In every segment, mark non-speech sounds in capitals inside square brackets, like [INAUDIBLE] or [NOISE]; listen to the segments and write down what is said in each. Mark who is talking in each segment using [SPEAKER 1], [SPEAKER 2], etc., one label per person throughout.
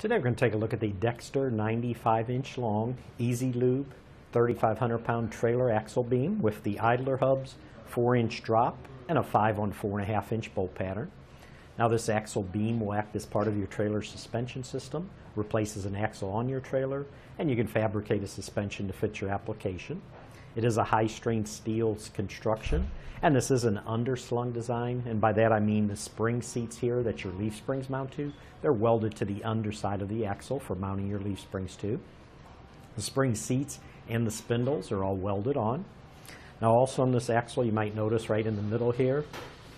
[SPEAKER 1] Today we're going to take a look at the Dexter 95 inch long Easy Lube 3,500 pound trailer axle beam with the idler hubs, 4 inch drop, and a 5 on 4.5 inch bolt pattern. Now this axle beam will act as part of your trailer suspension system, replaces an axle on your trailer, and you can fabricate a suspension to fit your application. It is a high-strength steel construction, and this is an underslung design, and by that I mean the spring seats here that your leaf springs mount to, they're welded to the underside of the axle for mounting your leaf springs to. The spring seats and the spindles are all welded on. Now also on this axle, you might notice right in the middle here,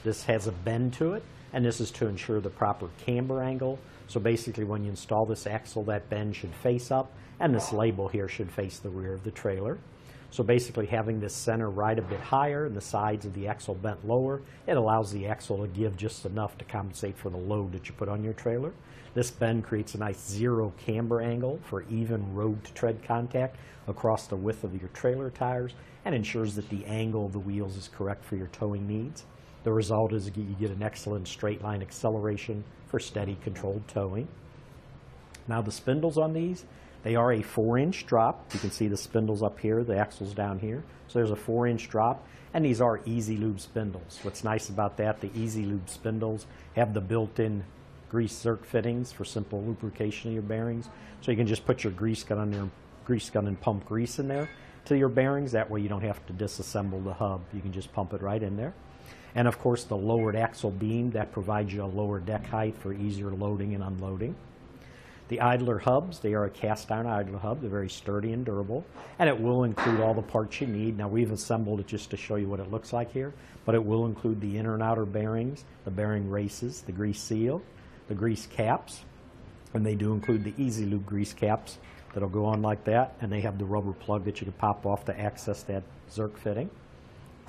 [SPEAKER 1] this has a bend to it, and this is to ensure the proper camber angle. So basically when you install this axle, that bend should face up, and this label here should face the rear of the trailer. So basically having this center right a bit higher and the sides of the axle bent lower, it allows the axle to give just enough to compensate for the load that you put on your trailer. This bend creates a nice zero camber angle for even road to tread contact across the width of your trailer tires and ensures that the angle of the wheels is correct for your towing needs. The result is you get an excellent straight line acceleration for steady controlled towing. Now the spindles on these, they are a four inch drop. You can see the spindles up here, the axles down here. So there's a four inch drop, and these are Easy Lube spindles. What's nice about that, the Easy Lube spindles have the built-in grease zerk fittings for simple lubrication of your bearings. So you can just put your grease gun on there, grease gun and pump grease in there to your bearings. That way you don't have to disassemble the hub. You can just pump it right in there. And of course the lowered axle beam, that provides you a lower deck height for easier loading and unloading. The idler hubs, they are a cast iron idler hub. They're very sturdy and durable. And it will include all the parts you need. Now we've assembled it just to show you what it looks like here. But it will include the inner and outer bearings, the bearing races, the grease seal, the grease caps. And they do include the Easy Lube grease caps that'll go on like that. And they have the rubber plug that you can pop off to access that Zerk fitting.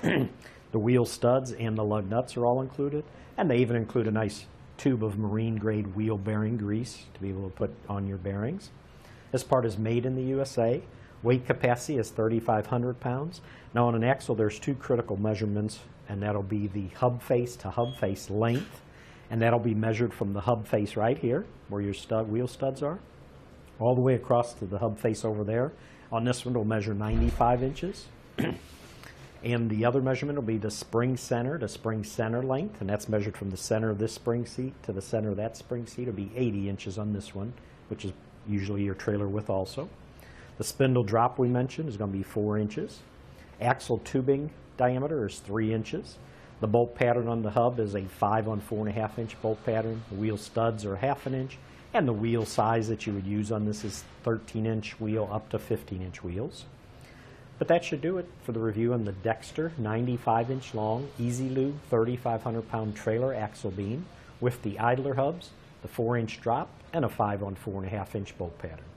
[SPEAKER 1] [CLEARS THROAT] the wheel studs and the lug nuts are all included. And they even include a nice tube of marine grade wheel bearing grease to be able to put on your bearings. This part is made in the USA. Weight capacity is 3,500 pounds. Now on an axle there's two critical measurements and that'll be the hub face to hub face length and that'll be measured from the hub face right here where your stud, wheel studs are all the way across to the hub face over there. On this one it'll measure 95 inches. And the other measurement will be the spring center to spring center length, and that's measured from the center of this spring seat to the center of that spring seat. It'll be 80 inches on this one, which is usually your trailer width also. The spindle drop we mentioned is going to be 4 inches. Axle tubing diameter is 3 inches. The bolt pattern on the hub is a 5 on 4.5 inch bolt pattern. The wheel studs are half an inch, and the wheel size that you would use on this is 13 inch wheel up to 15 inch wheels. But that should do it for the review on the Dexter 95 inch long Easy Lube 3,500 pound trailer axle beam with the idler hubs, the 4 inch drop, and a 5 on 4.5 inch bolt pattern.